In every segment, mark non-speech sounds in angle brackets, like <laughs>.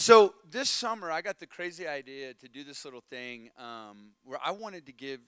So this summer, I got the crazy idea to do this little thing um, where I wanted to give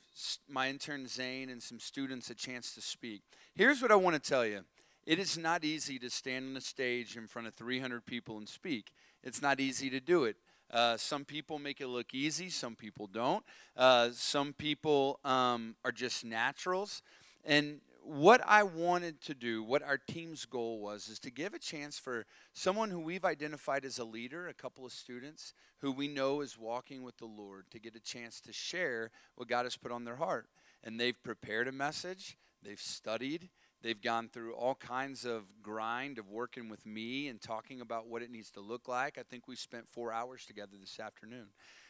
my intern Zane and some students a chance to speak. Here's what I want to tell you it is not easy to stand on a stage in front of 300 people and speak, it's not easy to do it. Uh, some people make it look easy, some people don't. Uh, some people um, are just naturals. And what I wanted to do, what our team's goal was, is to give a chance for someone who we've identified as a leader, a couple of students who we know is walking with the Lord, to get a chance to share what God has put on their heart. And they've prepared a message, they've studied, they've gone through all kinds of grind of working with me and talking about what it needs to look like. I think we spent four hours together this afternoon.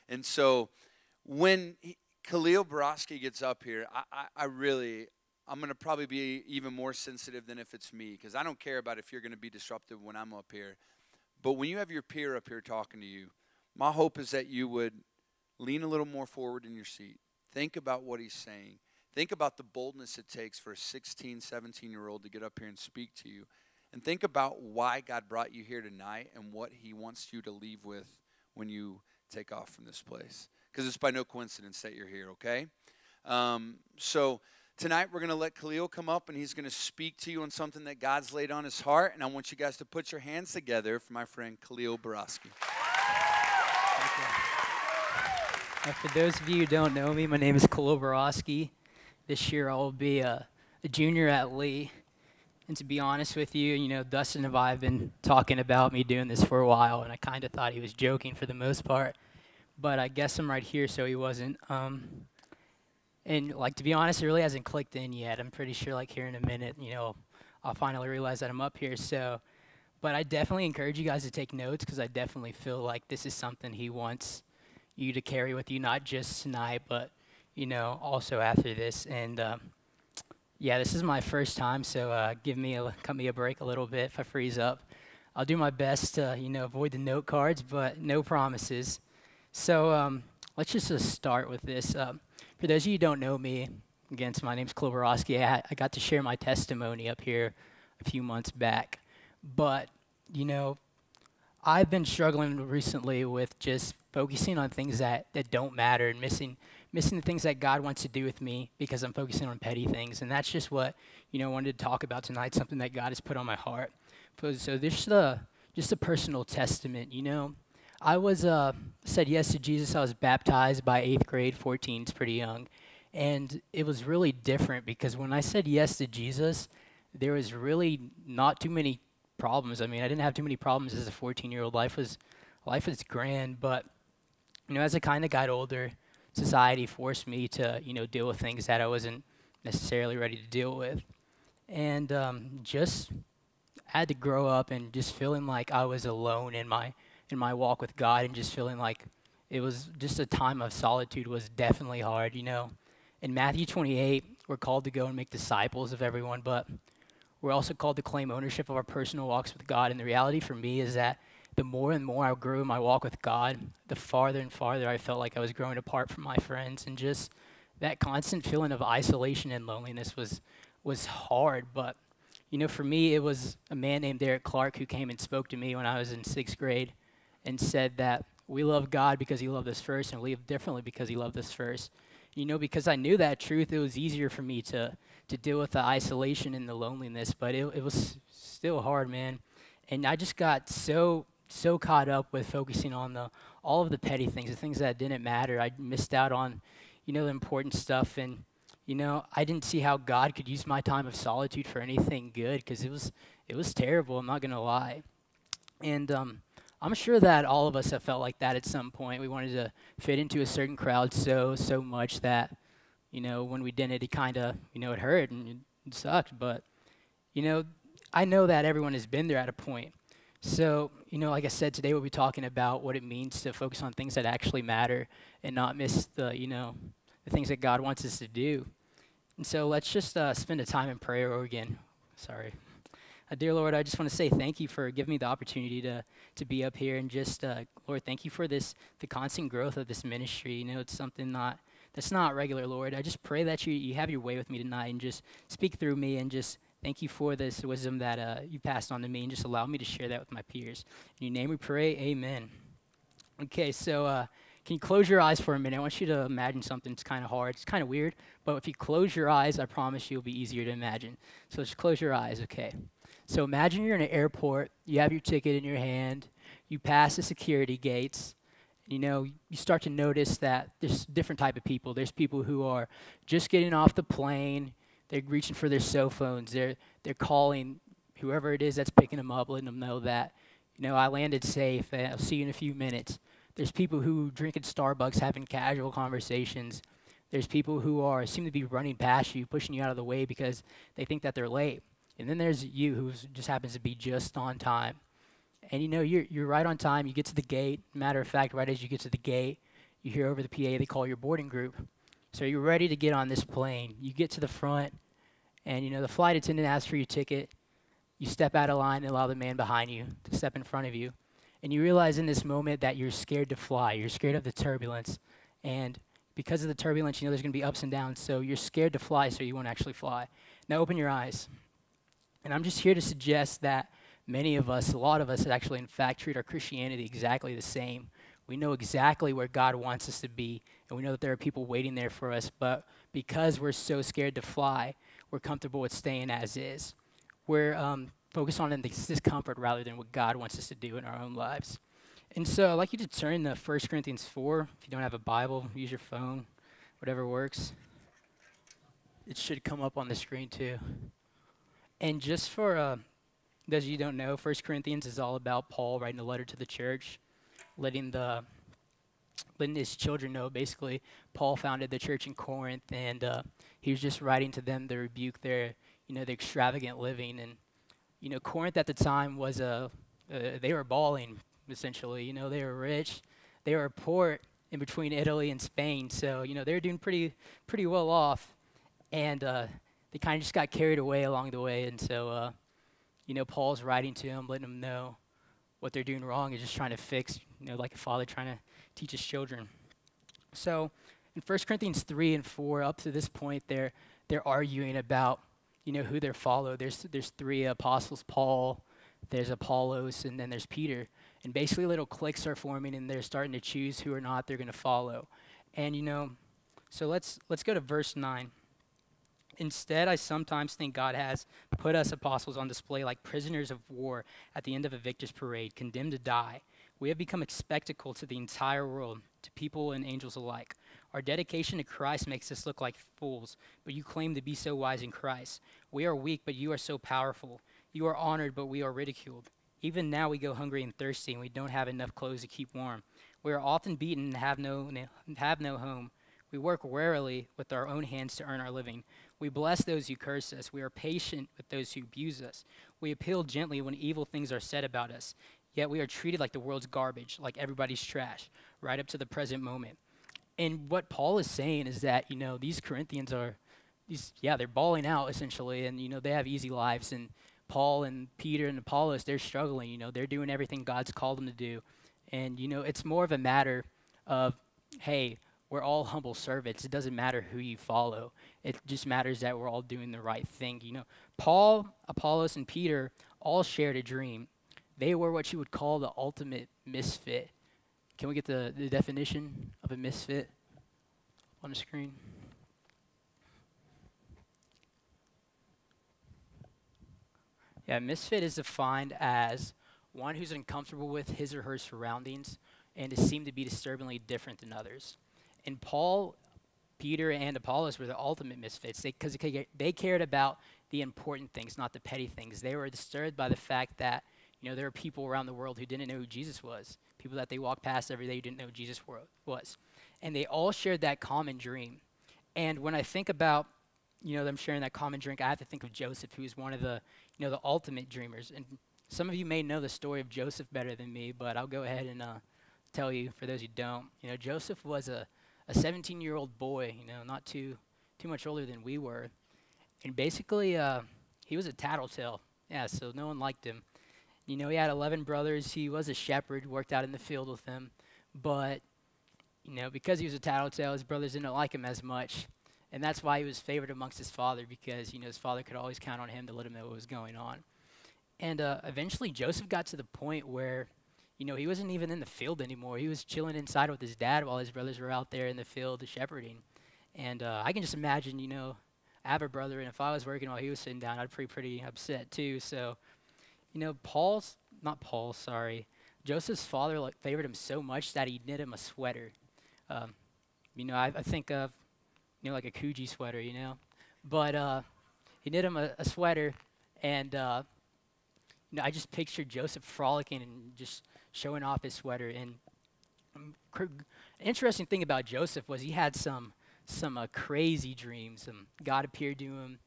And so when he, Khalil Borowski gets up here, I, I, I really, I'm going to probably be even more sensitive than if it's me because I don't care about if you're going to be disruptive when I'm up here. But when you have your peer up here talking to you, my hope is that you would lean a little more forward in your seat. Think about what he's saying. Think about the boldness it takes for a 16, 17 year old to get up here and speak to you. And think about why God brought you here tonight and what he wants you to leave with when you take off from this place. Because it's by no coincidence that you're here, okay? Um, so, Tonight, we're going to let Khalil come up and he's going to speak to you on something that God's laid on his heart. And I want you guys to put your hands together for my friend Khalil Borowski. Uh, for those of you who don't know me, my name is Khalil Borowski. This year, I will be a, a junior at Lee. And to be honest with you, you know, Dustin and I have been talking about me doing this for a while, and I kind of thought he was joking for the most part. But I guess I'm right here, so he wasn't. Um, and like to be honest, it really hasn't clicked in yet. I'm pretty sure like here in a minute, you know, I'll finally realize that I'm up here. So, but I definitely encourage you guys to take notes because I definitely feel like this is something he wants you to carry with you, not just tonight, but you know, also after this. And um, yeah, this is my first time, so uh, give me a cut me a break a little bit if I freeze up. I'll do my best to you know avoid the note cards, but no promises. So um, let's just uh, start with this. Um, for those of you who don't know me, again, my name's Khalil Borowski. I, I got to share my testimony up here a few months back. But, you know, I've been struggling recently with just focusing on things that, that don't matter and missing missing the things that God wants to do with me because I'm focusing on petty things. And that's just what, you know, I wanted to talk about tonight, something that God has put on my heart. So this is a, just a personal testament, you know. I was uh, said yes to Jesus. I was baptized by eighth grade, 14 is pretty young. And it was really different because when I said yes to Jesus, there was really not too many problems. I mean, I didn't have too many problems as a 14 year old. Life was, life was grand, but you know, as I kind of got older, society forced me to you know deal with things that I wasn't necessarily ready to deal with, and um, just had to grow up and just feeling like I was alone in my in my walk with God and just feeling like it was just a time of solitude was definitely hard, you know. In Matthew 28, we're called to go and make disciples of everyone, but we're also called to claim ownership of our personal walks with God. And the reality for me is that the more and more I grew in my walk with God, the farther and farther I felt like I was growing apart from my friends. And just that constant feeling of isolation and loneliness was, was hard. But, you know, for me, it was a man named Derek Clark who came and spoke to me when I was in sixth grade and said that we love God because He loved us first, and we live differently because He loved us first. You know, because I knew that truth, it was easier for me to to deal with the isolation and the loneliness, but it, it was still hard, man. And I just got so so caught up with focusing on the all of the petty things, the things that didn't matter. I missed out on, you know, the important stuff, and you know, I didn't see how God could use my time of solitude for anything good because it was it was terrible. I'm not gonna lie, and um, I'm sure that all of us have felt like that at some point. We wanted to fit into a certain crowd so so much that, you know, when we didn't, it kind of you know it hurt and it sucked. But, you know, I know that everyone has been there at a point. So, you know, like I said, today we'll be talking about what it means to focus on things that actually matter and not miss the, you know, the things that God wants us to do. And so let's just uh, spend a time in prayer again. Sorry. Uh, dear Lord, I just want to say thank you for giving me the opportunity to, to be up here and just, uh, Lord, thank you for this, the constant growth of this ministry. You know, it's something not, that's not regular, Lord. I just pray that you, you have your way with me tonight and just speak through me and just thank you for this wisdom that uh, you passed on to me and just allow me to share that with my peers. In your name we pray, amen. Okay, so uh, can you close your eyes for a minute? I want you to imagine something. It's kind of hard. It's kind of weird, but if you close your eyes, I promise you it'll be easier to imagine. So just close your eyes, okay? So imagine you're in an airport. You have your ticket in your hand. You pass the security gates. You know, you start to notice that there's different type of people. There's people who are just getting off the plane. They're reaching for their cell phones. They're they're calling whoever it is that's picking them up, letting them know that, you know, I landed safe. I'll see you in a few minutes. There's people who drink at Starbucks having casual conversations. There's people who are seem to be running past you, pushing you out of the way because they think that they're late. And then there's you who just happens to be just on time. And you know, you're, you're right on time. You get to the gate. Matter of fact, right as you get to the gate, you hear over the PA they call your boarding group. So you're ready to get on this plane. You get to the front, and you know, the flight attendant asks for your ticket. You step out of line and allow the man behind you to step in front of you. And you realize in this moment that you're scared to fly. You're scared of the turbulence. And because of the turbulence, you know there's going to be ups and downs. So you're scared to fly, so you won't actually fly. Now open your eyes. And I'm just here to suggest that many of us, a lot of us, actually, in fact, treat our Christianity exactly the same. We know exactly where God wants us to be, and we know that there are people waiting there for us, but because we're so scared to fly, we're comfortable with staying as is. We're um, focused on the discomfort rather than what God wants us to do in our own lives. And so I'd like you to turn to 1 Corinthians 4. If you don't have a Bible, use your phone, whatever works. It should come up on the screen too. And just for uh, those of you don't know, 1 Corinthians is all about Paul writing a letter to the church, letting the letting his children know. Basically, Paul founded the church in Corinth, and uh, he was just writing to them to rebuke their, you know, the extravagant living. And you know, Corinth at the time was a uh, they were balling essentially. You know, they were rich, they were a port in between Italy and Spain, so you know they were doing pretty pretty well off, and uh, they kind of just got carried away along the way. And so, uh, you know, Paul's writing to them, letting them know what they're doing wrong, and just trying to fix, you know, like a father trying to teach his children. So, in 1 Corinthians 3 and 4, up to this point, they're, they're arguing about, you know, who they're follow. There's, there's three apostles, Paul, there's Apollos, and then there's Peter. And basically little cliques are forming, and they're starting to choose who or not they're going to follow. And, you know, so let's, let's go to verse 9. Instead, I sometimes think God has put us apostles on display like prisoners of war at the end of a victor's parade, condemned to die. We have become a spectacle to the entire world, to people and angels alike. Our dedication to Christ makes us look like fools, but you claim to be so wise in Christ. We are weak, but you are so powerful. You are honored, but we are ridiculed. Even now we go hungry and thirsty, and we don't have enough clothes to keep warm. We are often beaten and have no, have no home. We work warily with our own hands to earn our living. We bless those who curse us. We are patient with those who abuse us. We appeal gently when evil things are said about us. Yet we are treated like the world's garbage, like everybody's trash, right up to the present moment. And what Paul is saying is that, you know, these Corinthians are, these, yeah, they're balling out essentially, and, you know, they have easy lives. And Paul and Peter and Apollos, they're struggling. You know, they're doing everything God's called them to do. And, you know, it's more of a matter of, hey, we're all <laughs> humble servants. It doesn't matter who you follow. It just matters that we're all doing the right thing. You know, Paul, Apollos, and Peter all shared a dream. They were what you would call the ultimate misfit. Can we get the, the definition of a misfit on the screen? Yeah, misfit is defined as one who's uncomfortable with his or her surroundings and is seen to be disturbingly different than others. And Paul, Peter, and Apollos were the ultimate misfits because they, they cared about the important things, not the petty things. They were disturbed by the fact that you know there were people around the world who didn't know who Jesus was, people that they walked past every day who didn't know who Jesus was, and they all shared that common dream. And when I think about you know them sharing that common drink, I have to think of Joseph, who was one of the you know the ultimate dreamers. And some of you may know the story of Joseph better than me, but I'll go ahead and uh, tell you for those who don't. You know, Joseph was a a 17 year old boy, you know, not too too much older than we were, and basically uh, he was a tattletale. Yeah, so no one liked him. You know, he had 11 brothers. He was a shepherd, worked out in the field with them, but you know, because he was a tattletale, his brothers didn't like him as much, and that's why he was favored amongst his father because you know his father could always count on him to let him know what was going on. And uh, eventually, Joseph got to the point where you know, he wasn't even in the field anymore. He was chilling inside with his dad while his brothers were out there in the field shepherding. And uh, I can just imagine, you know, I have a brother, and if I was working while he was sitting down, I'd be pretty upset too. So, you know, Paul's, not Paul, sorry, Joseph's father like, favored him so much that he knit him a sweater. Um, you know, I, I, think of, you know, like a Coogi sweater, you know. But uh, he knit him a, a sweater, and uh, you know, I just pictured Joseph frolicking and just showing off his sweater. And um, interesting thing about Joseph was he had some some uh, crazy dreams. Um, God appeared to him,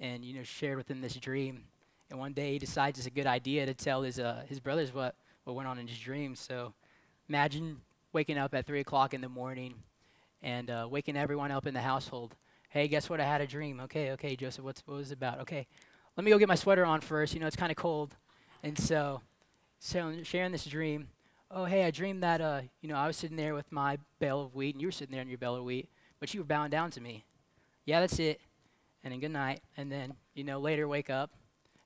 and you know, shared with him this dream. And one day he decides it's a good idea to tell his uh, his brothers what what went on in his dream. So imagine waking up at three o'clock in the morning and uh, waking everyone up in the household. Hey, guess what? I had a dream. Okay, okay, Joseph, what's, what was it about? Okay, let me go get my sweater on first. You know, it's kind of cold. And so, so sharing this dream. Oh, hey, I dreamed that, uh, you know, I was sitting there with my bale of wheat, and you were sitting there in your bale of wheat, but you were bowing down to me. Yeah, that's it. And then good night. And then, you know, later wake up.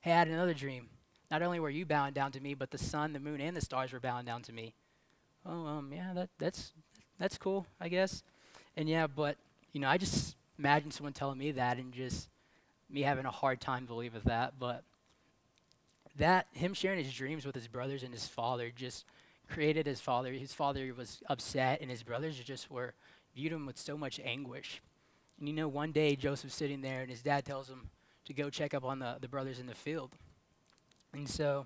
Hey, I had another dream. Not only were you bowing down to me, but the sun, the moon, and the stars were bowing down to me. Oh, um, yeah, that, that's, that's cool, I guess. And yeah, but, you know, I just imagine someone telling me that and just me having a hard time believing that. But that, him sharing his dreams with his brothers and his father just created his father. His father was upset, and his brothers just were, viewed him with so much anguish. And you know, one day Joseph's sitting there, and his dad tells him to go check up on the, the brothers in the field. And so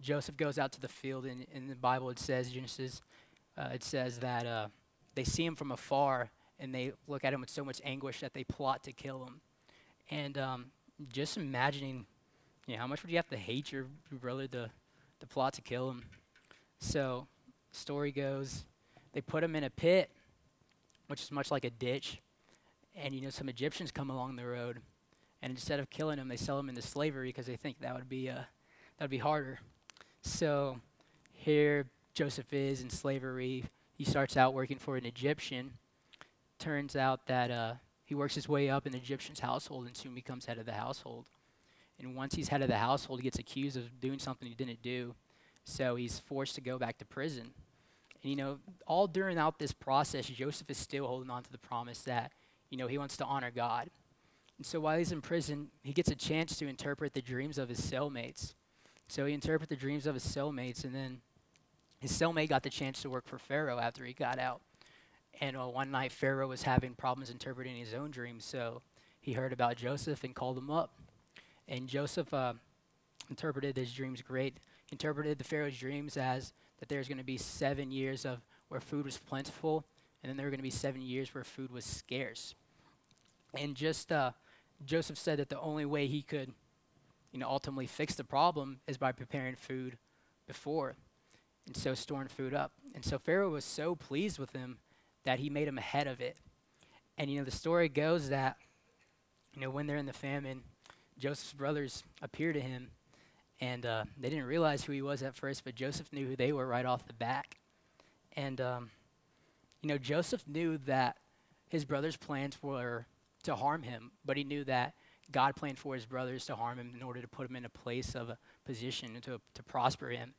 Joseph goes out to the field, and in the Bible it says, Genesis, uh, it says that uh, they see him from afar, and they look at him with so much anguish that they plot to kill him. And um, just imagining, know, how much would you have to hate your brother to, to plot to kill him? So, story goes, they put him in a pit, which is much like a ditch. And, you know, some Egyptians come along the road, and instead of killing him, they sell him into slavery because they think that would be, uh, that would be harder. So, here Joseph is in slavery. He starts out working for an Egyptian turns out that uh, he works his way up in the Egyptian's household and soon becomes head of the household. And once he's head of the household, he gets accused of doing something he didn't do. So he's forced to go back to prison. And, you know, all during out this process, Joseph is still holding on to the promise that, you know, he wants to honor God. And so while he's in prison, he gets a chance to interpret the dreams of his cellmates. So he interprets the dreams of his cellmates, and then his cellmate got the chance to work for Pharaoh after he got out. And uh, one night, Pharaoh was having problems interpreting his own dreams, so he heard about Joseph and called him up. And Joseph uh, interpreted his dreams great. Interpreted the Pharaoh's dreams as that there's going to be seven years of where food was plentiful, and then there were going to be seven years where food was scarce. And just uh, Joseph said that the only way he could, you know, ultimately fix the problem is by preparing food before, and so storing food up. And so Pharaoh was so pleased with him that he made him ahead of it. And you know, the story goes that, you know, when they're in the famine, Joseph's brothers appear to him, and uh, they didn't realize who he was at first, but Joseph knew who they were right off the back. And, um, you know, Joseph knew that his brothers' plans were to harm him, but he knew that God planned for his brothers to harm him in order to put him in a place of a position to, to prosper him.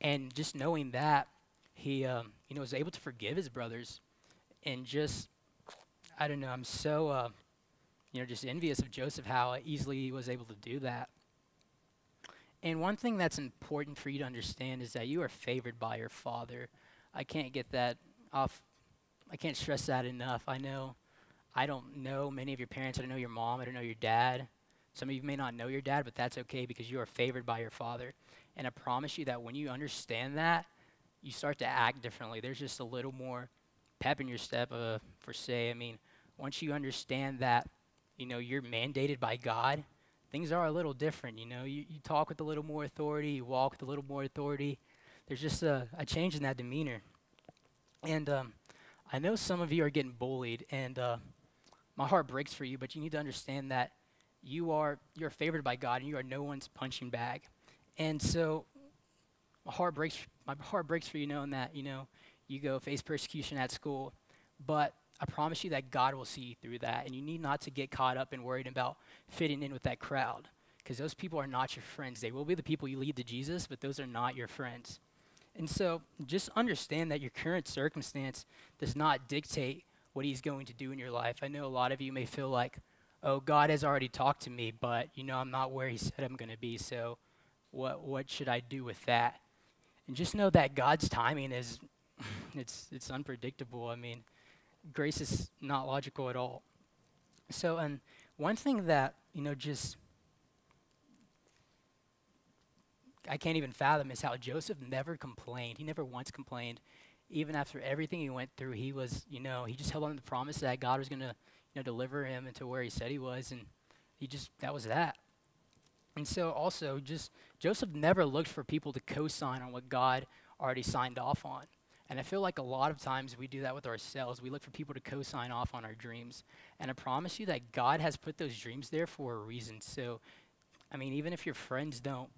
And just knowing that, he, um, you know, was able to forgive his brothers and just I don't know. I'm so uh, you know just envious of Joseph how easily he was able to do that. And one thing that's important for you to understand is that you are favored by your father. I can't get that off. I can't stress that enough. I know I don't know many of your parents. I don't know your mom. I don't know your dad. Some of you may not know your dad, but that's okay because you are favored by your father. And I promise you that when you understand that, you start to act differently. There's just a little more pep in your step, uh, for say. I mean, once you understand that, you know, you're mandated by God, things are a little different. You know, you, you talk with a little more authority, you walk with a little more authority. There's just a, a change in that demeanor. And um, I know some of you are getting bullied, and uh, my heart breaks for you, but you need to understand that you are you're favored by God, and you are no one's punching bag. And so, my heart breaks. My heart breaks for you knowing that you know you go face persecution at school. But I promise you that God will see you through that. And you need not to get caught up and worried about fitting in with that crowd because those people are not your friends. They will be the people you lead to Jesus, but those are not your friends. And so just understand that your current circumstance does not dictate what he's going to do in your life. I know a lot of you may feel like, oh, God has already talked to me, but you know I'm not where he said I'm going to be. So what what should I do with that? And just know that God's timing is <sighs> it's it's unpredictable. I mean, grace is not logical at all. So and one thing that, you know, just I can't even fathom is how Joseph never complained. He never once complained. Even after everything he went through, he was, you know, he just held on to the promise that God was going to, you know, deliver him into where he said he was. And he just, that was that. And so also, just Joseph never looked for people to co sign on what God already signed off on. And I feel like a lot of times we do that with ourselves. We look for people to co sign off on our dreams. And I promise you that God has put those dreams there for a reason. So, I mean, even if your friends don't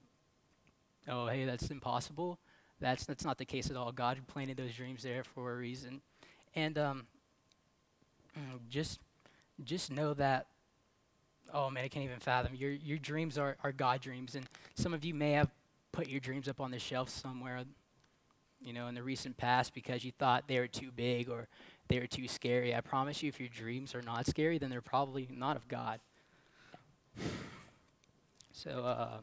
oh, hey, that's impossible. That's, that's not the case at all. God planted those dreams there for a reason. And um, just, just know that, oh man, I can't even fathom. Your, your dreams are, are God dreams. And some of you may have put your dreams up on the shelf somewhere, you know, in the recent past because you thought they were too big or they were too scary. I promise you, if your dreams are not scary, then they're probably not of God. <sighs> So, uh,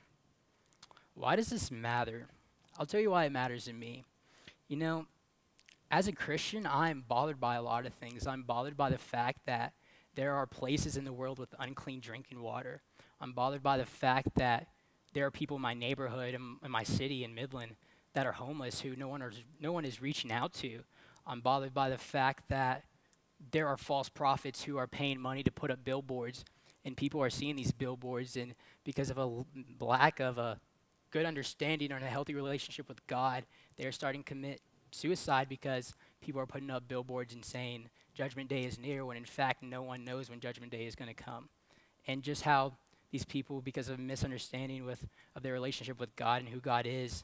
why does this matter? I'll tell you why it matters to me. You know, as a Christian, I'm bothered by a lot of things. I'm bothered by the fact that there are places in the world with unclean drinking water. I'm bothered by the fact that there are people in my neighborhood, in, in my city, in Midland, that are homeless who no one, is, no one is reaching out to. Um, I'm bothered by the fact that there are false prophets who are paying money to put up billboards, and people are seeing these billboards, and because of a lack of a good understanding and a healthy relationship with God, they're starting to commit suicide because people are putting up billboards and saying Judgment Day is near when in fact no one knows when Judgment Day is going to come. And just how these people, because of a misunderstanding with, of their relationship with God and who God is,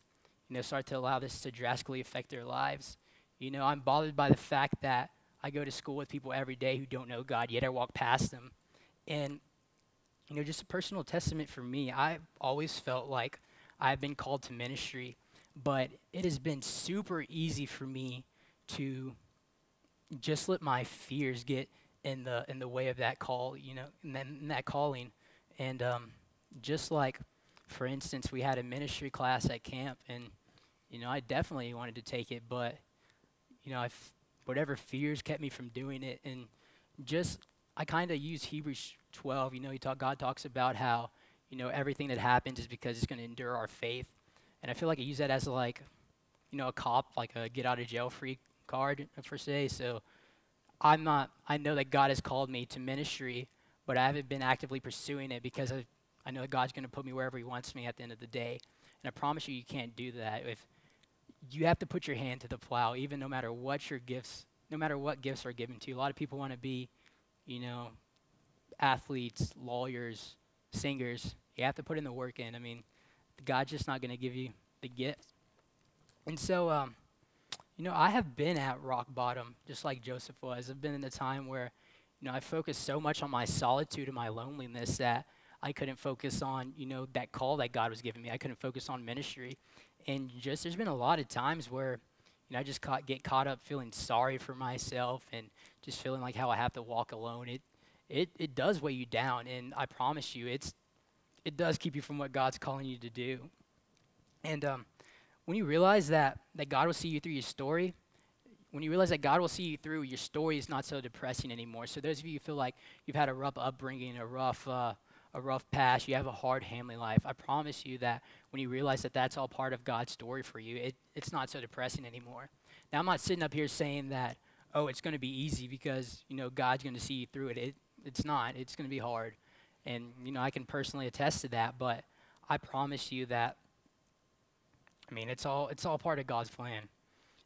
you know, start to allow this to drastically affect their lives. You know, I'm bothered by the fact that I go to school with people every day who don't know God, yet I walk past them. And, you know, just a personal testament for me, I've always felt like I've been called to ministry, but it has been super easy for me to just let my fears get in the in the way of that call, you know, and then that calling, and um, just like, for instance, we had a ministry class at camp, and you know, I definitely wanted to take it, but you know, if whatever fears kept me from doing it, and just I kind of use Hebrews 12. You know, he talk, God talks about how you know, everything that happens is because it's going to endure our faith. And I feel like I use that as like, you know, a cop, like a get out of jail free card, uh, per se. So I'm not, I know that God has called me to ministry, but I haven't been actively pursuing it because I, I know that God's going to put me wherever He wants me at the end of the day. And I promise you, you can't do that. If you have to put your hand to the plow, even no matter what your gifts, no matter what gifts are given to you. A lot of people want to be, you know, athletes, lawyers, singers. You have to put in the work in. I mean, God's just not going to give you the gift. And so, um, you know, I have been at rock bottom, just like Joseph was. I've been in a time where, you know, I focused so much on my solitude and my loneliness that I couldn't focus on, you know, that call that God was giving me. I couldn't focus on ministry. And just there's been a lot of times where, you know, I just caught, get caught up feeling sorry for myself and just feeling like how I have to walk alone. It it, it does weigh you down. And I promise you, it's, it does keep you from what God's calling you to do. And um, when you realize that, that God will see you through your story, when you realize that God will see you through, your story is not so depressing anymore. So those of you who feel like you've had a rough upbringing, a rough, uh, a rough past, you have a hard family life, I promise you that when you realize that that's all part of God's story for you, it, it's not so depressing anymore. Now, I'm not sitting up here saying that, oh, it's going to be easy because, you know, God's going to see you through it. it it's not. It's going to be hard. And, you know, I can personally attest to that, but I promise you that, I mean, it's all, it's all part of God's plan.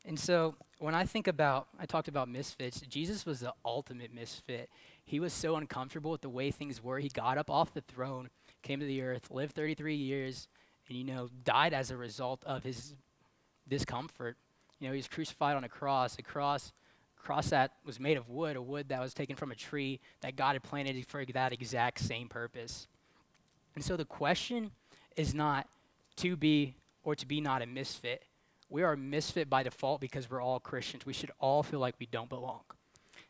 And so when I think about, I talked about misfits, Jesus was the ultimate misfit. He was so uncomfortable with the way things were. He got up off the throne, came to the earth, lived 33 years, and, you know, died as a result of his discomfort. You know, he was crucified on a cross. A cross cross that was made of wood, a wood that was taken from a tree that God had planted for that exact same purpose. And so the question is not to be or to be not a misfit. we are a misfit by default because we're all Christians. We should all feel like we don't belong.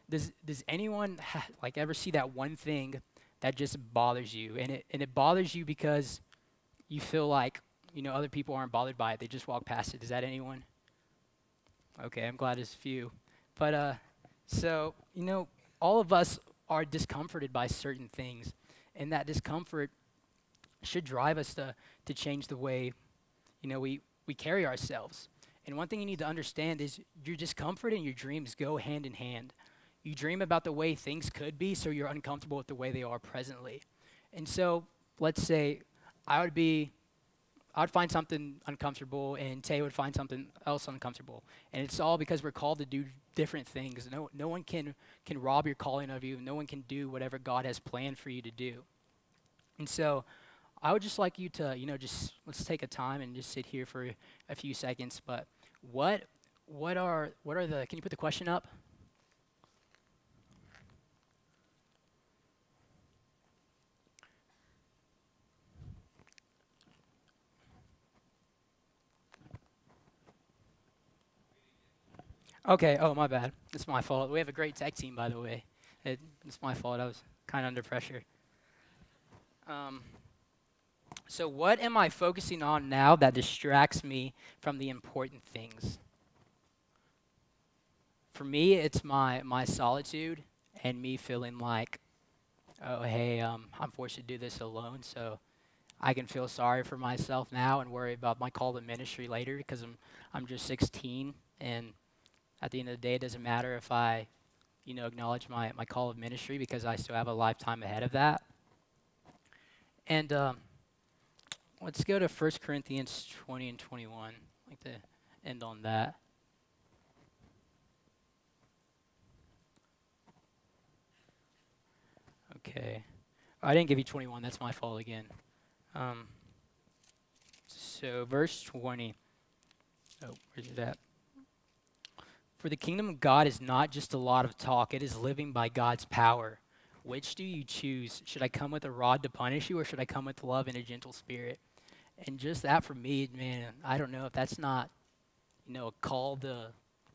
Does, does anyone like ever see that one thing that just bothers you? And it, and it bothers you because you feel like, you know, other people aren't bothered by it. They just walk past it. Is that anyone? Okay, I'm glad it's few. But uh, so, you know, all of us are discomforted by certain things. And that discomfort should drive us to, to change the way, you know, we, we carry ourselves. And one thing you need to understand is your discomfort and your dreams go hand in hand. You dream about the way things could be, so you're uncomfortable with the way they are presently. And so, let's say I would be, I would find something uncomfortable, and Tay would find something else uncomfortable. And it's all because we're called to do different things. No, no one can, can rob your calling of you, no one can do whatever God has planned for you to do. And so, I would just like you to, you know, just let's take a time and just sit here for a few seconds. But what, what are, what are the? Can you put the question up? Okay. Oh, my bad. It's my fault. We have a great tech team, by the way. It, it's my fault. I was kind of under pressure. Um, so, what am I focusing on now that distracts me from the important things? For me, it's my, my solitude and me feeling like, oh, hey, um, I'm forced to do this alone. So, I can feel sorry for myself now and worry about my call to ministry later because I'm, I'm just 16. And at the end of the day, it doesn't matter if I, you know, acknowledge my, my call of ministry because I still have a lifetime ahead of that. And, um, Let's go to 1 Corinthians 20 and 21. I'd like to end on that. Okay. I didn't give you 21. That's my fault again. Um, so, verse 20. Oh, where's it at? For the kingdom of God is not just a lot of talk, it is living by God's power. Which do you choose? Should I come with a rod to punish you, or should I come with love and a gentle spirit? and just that for me, man, I don't know if that's not, you know, a call to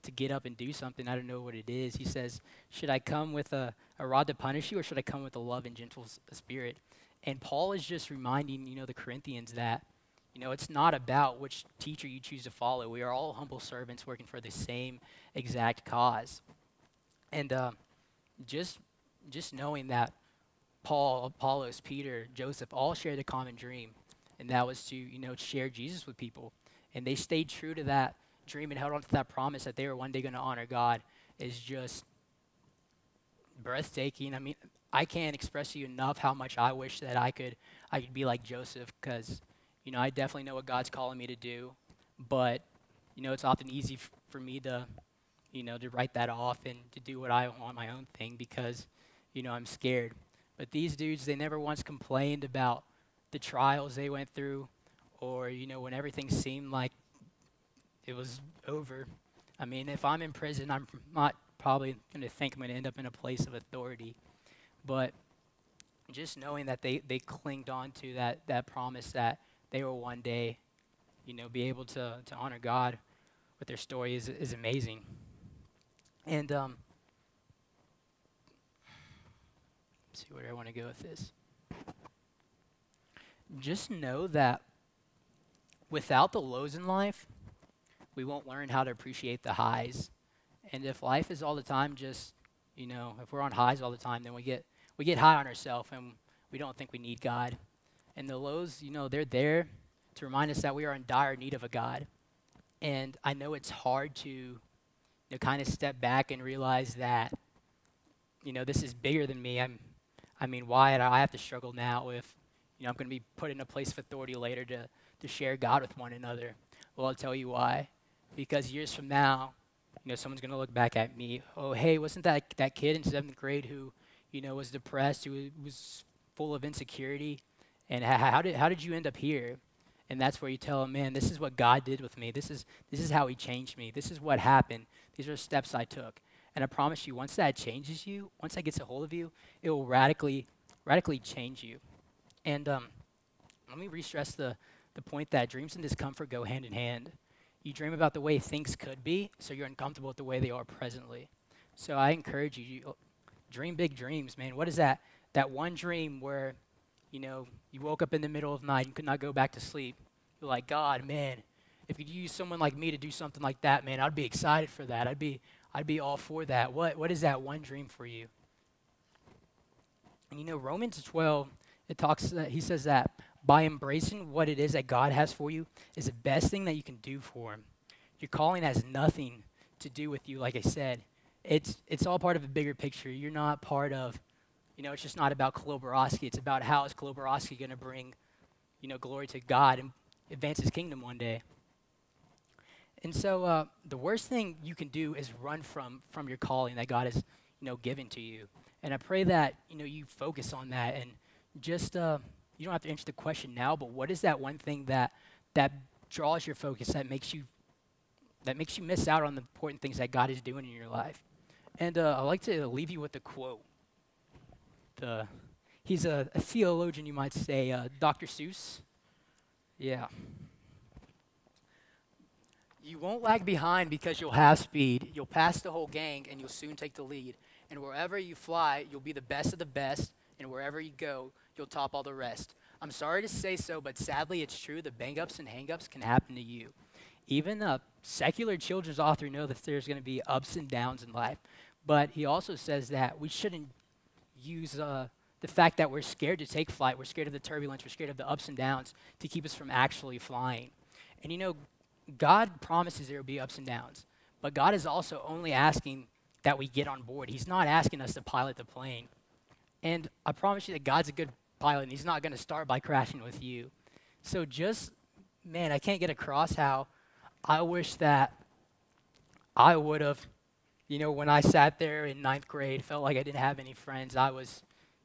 to get up and do something. I don't know what it is. He says, should I come with a, a rod to punish you, or should I come with a love and gentle spirit? And Paul is just reminding, you know, the Corinthians that, you know, it's not about which teacher you choose to follow. We are all humble servants working for the same exact cause. And uh, just just knowing that Paul, Apollos, Peter, Joseph all shared a common dream and that was to you know share Jesus with people. And they stayed true to that dream and held on to that promise that they were one day going to honor God. Is just breathtaking. I mean, I can't express to you enough how much I wish that I could I could be like Joseph because you know I definitely know what God's calling me to do, but you know it's often easy for me to you know to write that off and to do what I want my own thing because you know I'm scared. But these dudes, they never once complained about the trials they went through, or, you know, when everything seemed like it was over. I mean, if I'm in prison, I'm not probably going to think I'm going to end up in a place of authority. But just knowing that they, they clinged on to that, that promise that they will one day, you know, be able to, to honor God with their story is, is amazing. And um, see where I want to go with this just know that without the lows in life, we won't learn how to appreciate the highs. And if life is all the time just, you know, if we're on highs all the time, then we get we get high on ourselves and we don't think we need God. And the lows, you know, they're there to remind us that we are in dire need of a God. And I know it's hard to you know, kind of step back and realize that, you know, this is bigger than me. I'm, I mean, why do I have to struggle now if, you know, I'm going to be put in a place of authority later to, to share God with one another. Well, I'll tell you why. Because years from now, you know, someone's going to look back at me. Oh, hey, wasn't that that kid in seventh grade who, you know, was depressed, who was full of insecurity, and how, did how did you end up here? And that's where you tell them, man, this is what God did with me. This is this is how He changed me. This is what happened. These are steps I took. And I promise you, once that changes you, once that gets a hold of you, it will radically, radically change you. And um, let me re-stress the, the point that dreams and discomfort go hand in hand. you dream about the way things could be, so you're uncomfortable with the way they are presently. So I encourage you, you dream big dreams, man. What is that? That one dream where, you know, you woke up in the middle of the night and could not go back to sleep. You're like, God, man, if you use someone like me to do something like that, man, I'd be excited for that. I'd be, I'd be all for that. What, what is that one dream for you? And you know, Romans 12, it talks, that he says that by embracing what it is that God has for you is the best thing that you can do for him. Your calling has nothing to do with you, like I said. It's, it's all part of a bigger picture. You're not part of, you know, it's just not about Khalil Borowski. It's about how is Khalil Borowski going to bring, you know, glory to God and advance his kingdom one day. And so uh, the worst thing you can do is run from, from your calling that God has, you know, given to you. And I pray that, you know, you focus on that and just, uh, you don't have to answer the question now, but what is that one thing that, that draws your focus, that makes you, that makes you miss out on the important things that God is doing in your life? And uh, I'd like to leave you with a quote. The, he's a, a theologian, you might say, uh, Dr. Seuss. Yeah. You won't lag behind because you'll have speed. You'll pass the whole gang and you'll soon take the lead. And wherever you fly, you'll be the best of the best. And wherever you go, you'll top all the rest. I'm sorry to say so, but sadly it's true. The bang ups and hang ups can happen to you. Even a secular children's author knows that there's going to be ups and downs in life. But he also says that we shouldn't use uh, the fact that we're scared to take flight, we're scared of the turbulence, we're scared of the ups and downs to keep us from actually flying. And you know, God promises there will be ups and downs, but God is also only asking that we get on board. He's not asking us to pilot the plane. And I promise you that God's a good pilot, and He's not going to start by crashing with you. So just, man, I can't get across how I wish that I would have, you know, when I sat there in ninth grade, felt like I didn't have any friends. I was,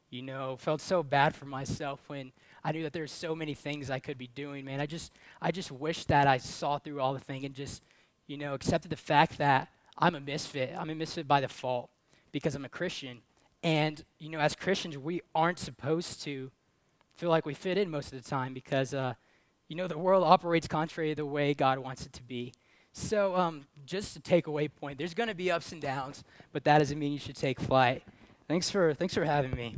you know, felt so bad for myself when I knew that there's so many things I could be doing, man. I just I just wish that I saw through all the thing and just, you know, accepted the fact that I'm a misfit. I'm a misfit by default because I'm a Christian. And, you know, as Christians, we aren't supposed to feel like we fit in most of the time because, uh, you know, the world operates contrary to the way God wants it to be. So, um, just a takeaway point there's going to be ups and downs, but that doesn't mean you should take flight. Thanks for, thanks for having me.